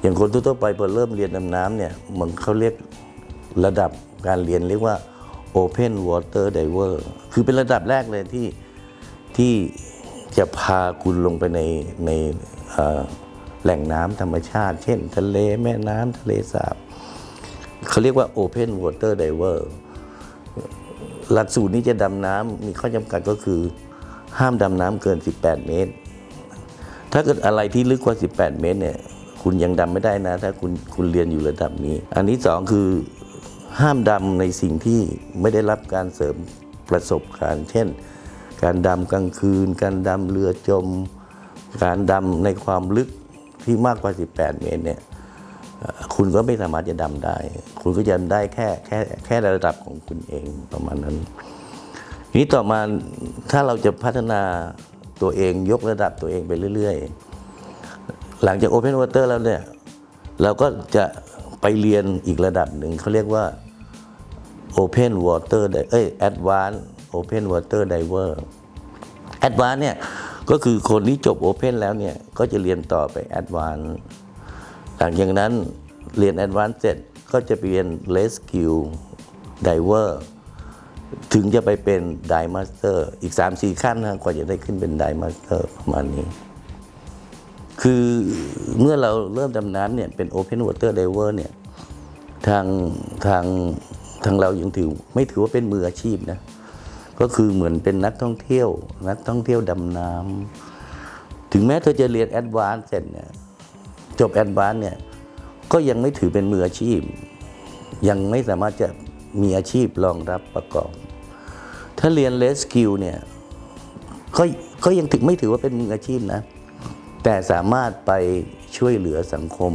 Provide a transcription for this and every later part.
อย่างคนทั่วไปพอเริ่มเรียนดำน้ำเนี่ยมันเขาเรียกระดับการเรียนเรียกว่า Open Water Diver คือเป็นระดับแรกเลยที่ที่จะพาคุณลงไปในในแหล่งน้ำธรรมชาติ เช่น ทะเลแม่น้ำทะเลสาบเขาเรียกว่า Open Water Diver หลักสูตรนี้จะดำน้ำมีข้อจำกัดก็คือห้ามดำน้ำเกิน 18 เมตร ถ้าเกิดอะไรที่ลึกกว่า 18 เมตรเนี่ย คุณยังดำไม่ได้นะ ถ้าคุณคุณเรียนอยู่ระดับนี้ อันที่สองคือห้ามดำในสิ่งที่ไม่ได้รับการเสริมประสบการณ์ เช่น การดำกลางคืน การดำเรือจม การดำในความลึกที่มากกว่า 18 เมตรเนี่ยคุณก็ไม่สามารถจะดำได้ คุณก็จะได้แค่แค่แค่ระดับของคุณเองประมาณนั้นทีนี้ต่อมาถ้าเราจะพัฒนาตัวเองยกระดับตัวเองไปเรื่อย ๆ หลังจาก Open Water แล้วเนี่ย เราก็จะไปเรียนอีกระดับหนึ่งเขาเรียกว่า Open Water เอ้ย Advanced Open Water Diver Advanced เนี่ย ก็คือคนที่จบ Open แล้วเนี่ย ก็จะเรียนต่อไป Advanced หลังจากนั้นเรียน Advanced เสร็จก็จะไปเรียน Rescue Diver ถึงจะไปเป็น Dive Master อีก 3-4 ขั้นนะกว่าจะได้ขึ้นเป็น Dive Master ประมาณนี้ คือเมื่อเราเริ่มดำน้ำเนี่ยเป็น Open Water Diver เนี่ยทางทางทางเรายังถือไม่ถือว่าเป็นมืออาชีพนะก็คือเหมือนเป็นนักท่องเที่ยว นักท่องเที่ยวดำน้ำถึงแม้เธอจะเรียน Advance เสร็จเนี่ยจบ Advance เนี่ยก็ยังไม่ถือเป็นมืออาชีพ ยังไม่สามารถจะมีอาชีพรองรับประกอบ ถ้าเรียน Rescue เนี่ยก็ก็ยังถือไม่ถือว่าเป็นมืออาชีพนะ แต่สามารถไปช่วยเหลือสังคม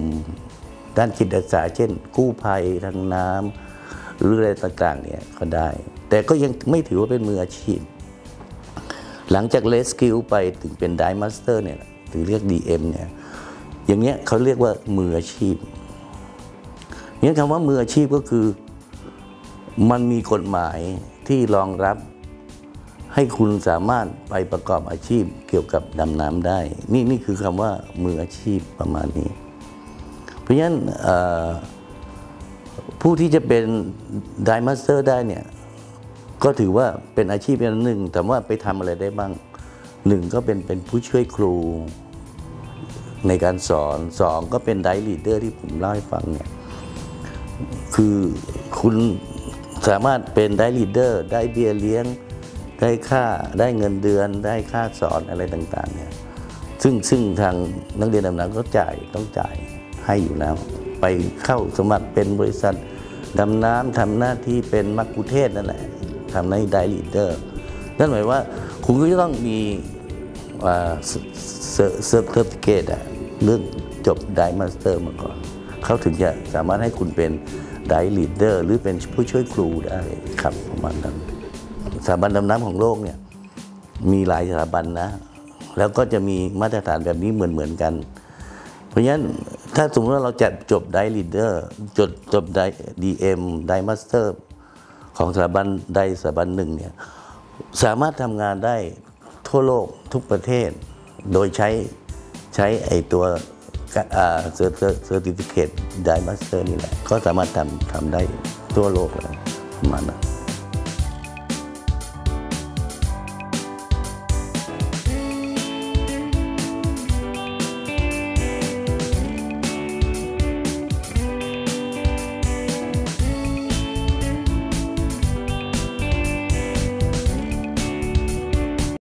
ด้านจิตอาสาเช่น กู้ภัยทางน้ำหรืออะไรต่างๆเนี่ยก็ได้ แต่ก็ยังไม่ถือว่าเป็นมืออาชีพ หลังจาก Rescue ไปถึงเป็น Dive Master เนี่ยหรือเรียก DM เนี่ยอย่างเงี้ยเขาเรียกว่ามืออาชีพเนี่ยคำว่ามืออาชีพก็คือ มันมีกฎหมายที่รองรับ ให้คุณสามารถไปประกอบอาชีพเกี่ยวกับดำน้ำได้ นี่นี่คือคำว่ามืออาชีพประมาณนี้ เพราะฉะนั้นผู้ที่จะเป็น Dive Master ได้เนี่ยก็ถือว่าเป็นอาชีพอย่างหนึ่งแต่ว่าไปทำอะไรได้บ้างหนึ่งก็เป็นเป็นผู้ช่วยครูในการสอนสองก็เป็น Dive Leader ที่ผมเล่าให้ฟังเนี่ยคือคุณสามารถเป็น Dive Leader ได้เบี้ยเลี้ยง ได้ค่าได้เงินเดือนได้ค่าสอนอะไรต่างๆเนี่ยซึ่งซึ่งทางนักเรียนดำน้ำก็จ่ายต้องจ่ายให้อยู่แล้ว ไปเข้าสมัครเป็นบริษัทดำน้ำทำหน้าที่เป็นมักคุเทศก์นั่นแหละทำใน dive leader นั่นหมายว่าคุณก็จะต้องมี cer certificate อะเรื่องจบ divemaster มาก่อน เขาถึงจะสามารถให้คุณเป็น dive leader หรือเป็นผู้ช่วยครูได้ครับประมาณนั้น สถาบันดำน้ำของโลกเนี่ยมีหลายสถาบันนะ แล้วก็จะมีมาตรฐานแบบนี้เหมือนเหมือนๆกัน เพราะฉะนั้นถ้าสมมติว่าเราจะจบ dive leader จบจบ dive DM divemaster ของสถาบันใดสถาบันหนึ่งเนี่ยสามารถทำงานได้ทั่วโลกทุกประเทศ โดยใช้ใช้ไอตัว cer certificate divemaster นี่แหละ ก็สามารถทำทำได้ทั่วโลกเลยประมาณนั้น